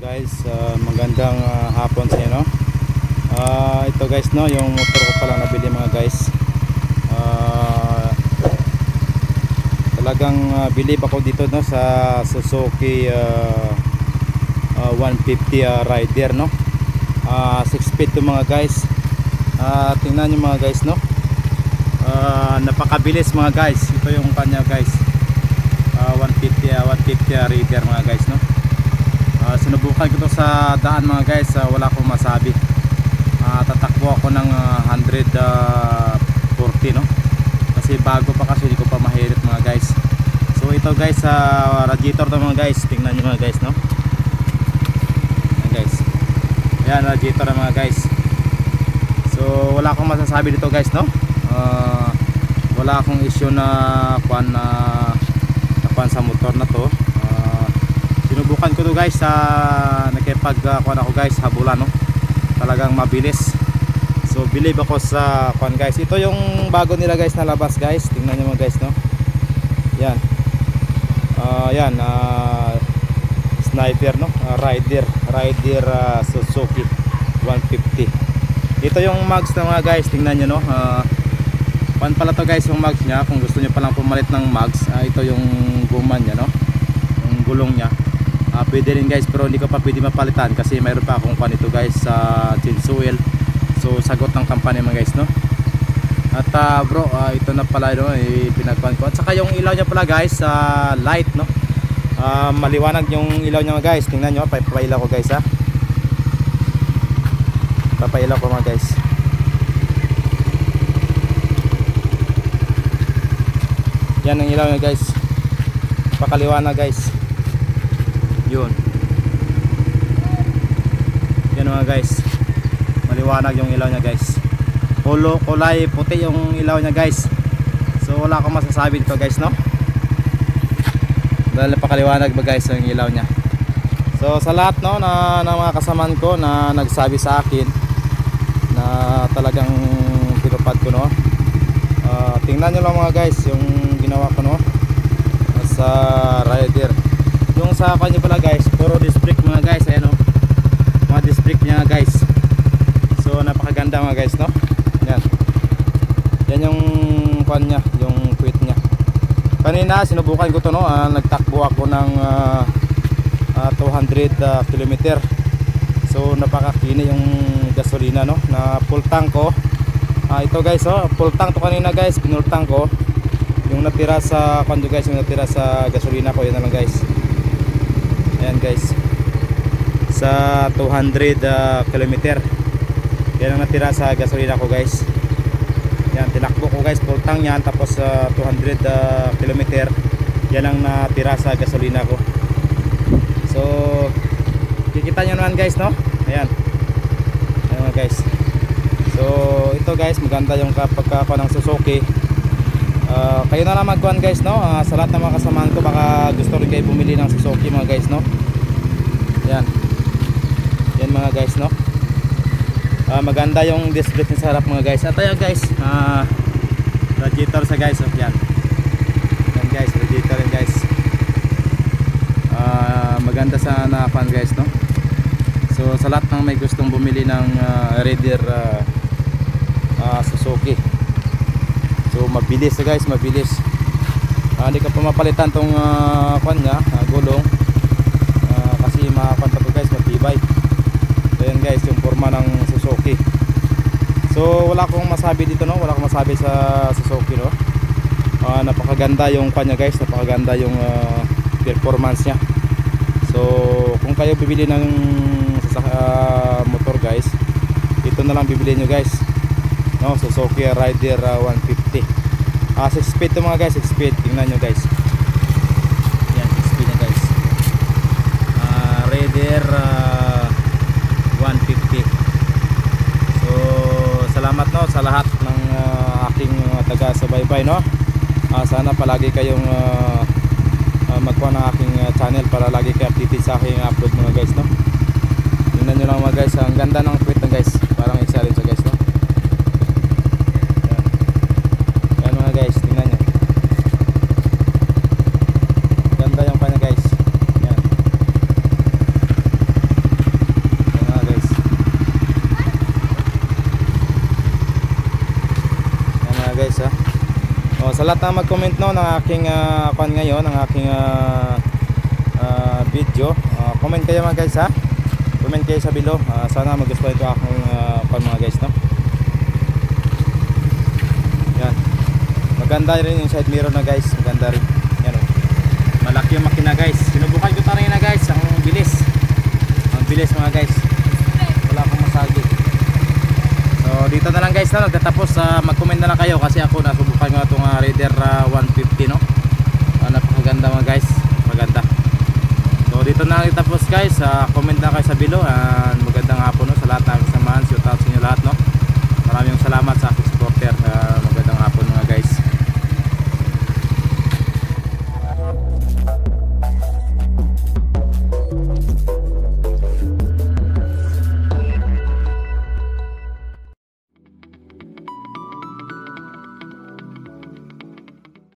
guys, uh, magandang uh, hapon sa inyo no. Ah, ito guys no, yung motor ko pala nabili mga guys. Ah, talagang uh, believe ako dito no sa Suzuki uh, uh, 150 uh, rider no. Ah, 6 feet to mga guys. Ah, tingnan niyo mga guys no. Ah, napakabilis mga guys. Ito yung kanya guys. Ah, 150 uh, 150 uh, rider mga guys no. Ah, sinubukan ko to sa daan mga guys, ah, wala akong masabi. Ah, tatakbo ako ng ah, 140 no. Kasi bago pa kasi hindi ko pa mahirit mga guys. So ito guys sa radiator to mga guys, tingnan niyo mga guys no. Ayan guys. Ayan radiator mga guys. So wala akong masasabi dito guys no. Ah, wala akong issue na kwan na kwan sa motor na to. Sinubukan ko to guys sa nakipag uh, kuan ako guys habulan no? Talagang mabilis. So believe ako sa kuan guys. Ito yung bago nila guys na labas guys. Tingnan nyo mga guys no? Yan. Ah, yan ah, sniper no? Ah, rider. Rider ah, Suzuki 150 ito yung mags na mga guys. Tingnan nyo no? Ah, Pan pala to guys yung mags niya. Kung gusto niyo palang pumalit ng mags ah, ito yung guma niya no? Yung gulong niya Ah, pwede rin guys pero hindi ko pa pwede mapalitan kasi mayroon pa akong pan ito guys sa chinsuel so sagot ng kampanya mga guys no? At ah, bro ah, ito na pala no eh, ko. At saka yung ilaw niya pala guys sa light no? Ah, maliwanag yung ilaw niya guys. Tingnan nyo papailaw ko guys ha? Papailaw ko mga guys. Yan ang ilaw niya guys. Pakaliwanag guys yun. Yan mga guys. Maliwanag yung ilaw niya guys. Kulo, kulay puti yung ilaw niya guys. So wala akong masasabi dito guys no? Dahil napakaliwanag ba guys yung ilaw niya? So sa lahat no na, ng mga kasaman ko na nagsabi sa akin na talagang pinupad ko no? Ah, tingnan nyo lang mga guys yung ginawa ko no? Sa rider sa kanya pala guys. Puro disc brake mga guys ayan o mga disc brake niya guys. So napakaganda mga guys no? Yan yan yung kanya yung quit niya. Kanina sinubukan ko to no? Ah, nagtakbo ako ng ah, ah, 200 ah, kilometer. So napakakini yung gasolina no? Na full tank ko ah, ito guys oh. Full tank to kanina guys. Pinultang ko yung natira sa kando guys yung natira sa gasolina ko yun na lang guys ayan guys. Sa 200 uh, kilometer. Yan ang natira sa gasolina ko guys. Yan tinakbo ko guys. Full tank yan tapos sa 200 uh, kilometer. Yan ang natira sa gasolina ko. So kikita nyo naman guys no? Ayan. Ayan guys. So ito guys maganda yung kapagkapa ng Suzuki Ah, kayo na lang magkuhan guys no? Ah, sa lahat ng mga kasamahan ko baka gusto rin kayo bumili ng Suzuki mga guys no? Yan. Yan mga guys no? Ah, maganda yung disc brake sa harap mga guys. At ayan guys ah, radiator sa guys oh, yan. Yan guys radiator yan guys. Ah, maganda sa napan guys no? So sa lahat ng may gustong bumili ng uh, Raider ah, ah, Suzuki So mabilis na guys, mabilis. Ah, hindi ka pa mapalitan tong uh, kwan niya, ah, gulong. Ah, kasi makakan pa to guys, matibay. So yan guys, yung forma ng Suzuki. So wala akong masabi dito no, wala akong masabi sa Suzuki no. Ah, napakaganda yung kwan niya guys, napakaganda yung ah, performance niya. So kung kayo bibili ng ah, motor guys, ito na lang bibili nyo guys no? Suzuki Rider uh, 150 ah 6 speed to mga guys 6 speed. Tingnan nyo guys. Yan 6 speed na guys. Ah Rider uh, 150 so salamat no sa lahat ng uh, aking uh, taga subaybay no? Ah, sana palagi kayong uh, uh, magkuha ng aking uh, channel para lagi kayo updated sa aking upload mga guys no? Tingnan nyo lang mga guys. Ang ganda ng tweet na guys parang isa rin sa guys no Yan mga guys, tingnan nyo. Ganda yung kanya guys. Yan. Lahat na mag-comment no ng aking uh, kwan ngayon, ng aking ah, ah, video. Ah, comment kayo mga guys ha. Comment kayo sa below. Ah, sana magustuhan ito akong uh, kwan mga guys no. Yan. Maganda rin yung side mirror na guys. Maganda rin. Yan oh. Malaki yung makina guys. Sinubukan ko tayo na guys. Ang bilis. Ang bilis mga guys. Wala akong masagi. So dito na lang guys na nagtatapos. Ah, mag-comment na lang kayo kasi ako nasubukan ko itong uh, Raider ah, 150 no. Ah, napakaganda mga guys. Maganda. So dito na lang tapos guys. Ah, comment na kayo sa below. Ah, magandang hapon no, sa lahat